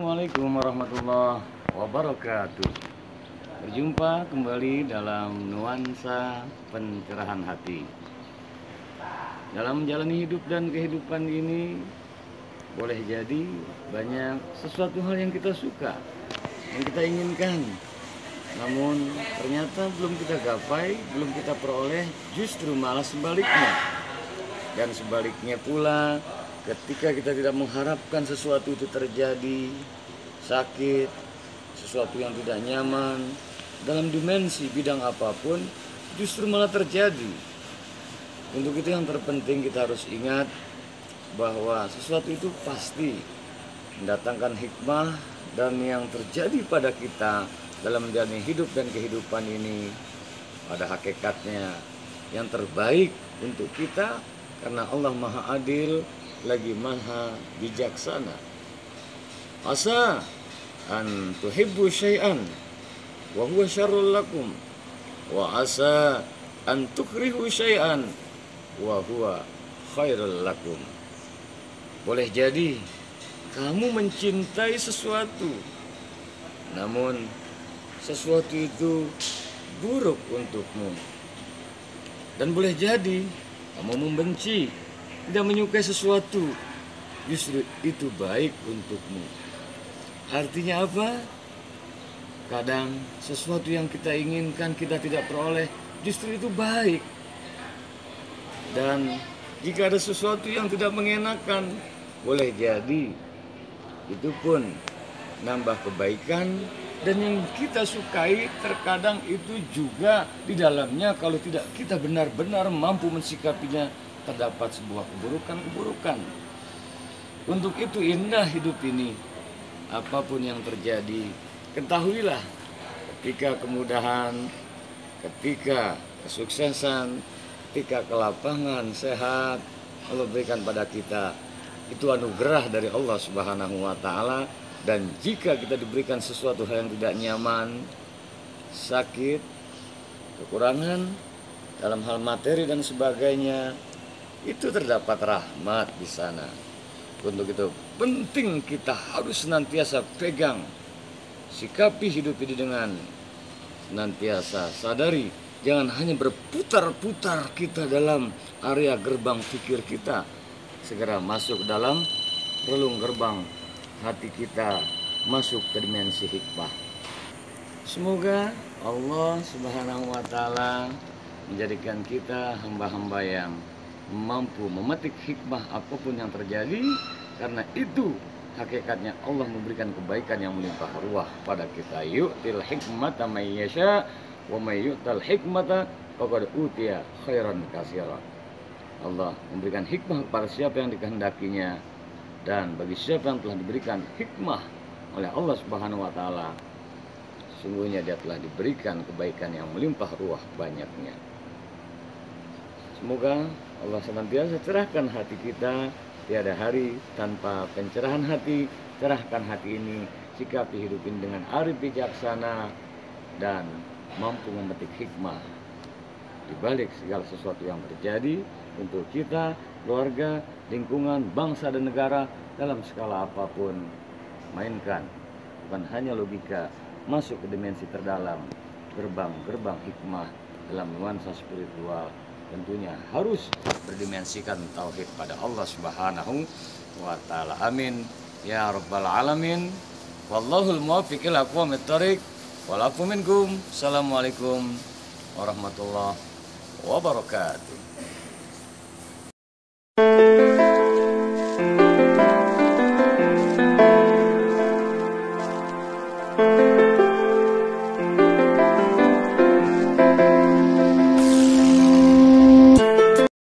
Assalamualaikum warahmatullahi wabarakatuh. Berjumpa kembali dalam nuansa pencerahan hati. Dalam menjalani hidup dan kehidupan ini Boleh jadi banyak sesuatu hal yang kita suka Yang kita inginkan. Namun ternyata belum kita gapai, belum kita peroleh Justru malah sebaliknya. Dan sebaliknya pula ketika kita tidak mengharapkan sesuatu itu terjadi sakit sesuatu yang tidak nyaman dalam dimensi bidang apa pun justru malah terjadi. Untuk itu yang terpenting kita harus ingat bahwa sesuatu itu pasti mendatangkan hikmah dan yang terjadi pada kita dalam menjalani hidup dan kehidupan ini pada hakikatnya yang terbaik untuk kita karena Allah Maha Adil lagi maha bijaksana. Asa an tuhibbu syai'an wa huwa syarrul lakum wa asa an tukrihu syai'an wa huwa khairul lakum. Boleh jadi kamu mencintai sesuatu namun sesuatu itu buruk untukmu. Dan boleh jadi kamu membenci tidak menyukai sesuatu, justru itu baik untukmu. Artinya apa? Kadang sesuatu yang kita inginkan kita tidak peroleh, justru itu baik. Dan jika ada sesuatu yang tidak mengenakan, boleh jadi itu pun nambah kebaikan dan yang kita sukai terkadang itu juga di dalamnya kalau tidak kita benar-benar mampu mensikapinya terdapat sebuah keburukan-keburukan. Untuk itu indah hidup ini. Apa pun yang terjadi, ketahuilah ketika kemudahan, ketika kesuksesan, ketika kelapangan, sehat Allah berikan pada kita itu anugerah dari Allah Subhanahu wa taala dan jika kita diberikan sesuatu hal yang tidak nyaman, sakit, kekurangan dalam hal materi dan sebagainya, itu terdapat rahmat di sana. Untuk itu penting kita harus senantiasa pegang sikapi hidup ini dengan senantiasa sadari jangan hanya berputar-putar kita dalam area gerbang pikir kita segera masuk dalam relung gerbang hati kita masuk ke dimensi hikmah. Semoga Allah Subhanahu wa taala menjadikan kita hamba-hamba yang mampu memetik hikmah apa pun yang terjadi. Karena itu hakikatnya Allah memberikan kebaikan yang melimpah ruah pada kita. Yu'til hikmata may yasha wa may yu'tal hikmata faqad utiya khairan katsira. Allah memberikan hikmah kepada siapa yang dikehendakinya dan bagi siapa yang telah diberikan hikmah oleh Allah Subhanahu wa taala sungguhnya dia telah diberikan kebaikan yang melimpah ruah banyaknya semoga Allah senantiasa cerahkan hati kita tiada hari tanpa pencerahan hati cerahkan hati ini sikapi hidup ini dengan arif bijaksana dan mampu memetik hikmah di balik segala sesuatu yang terjadi untuk kita, keluarga, lingkungan, bangsa dan negara dalam skala apa pun. Mainkan bukan hanya logika, masuk ke dimensi terdalam, gerbang-gerbang hikmah dalam nuansa spiritual tentunya harus berdimensikan tauhid pada Allah Subhanahu wa taala. Amin ya rabbal alamin. Wallahul muwaffiq ila aqwamit thoriq. Walafu minkum. Assalamualaikum warahmatullahi wabarakatuh.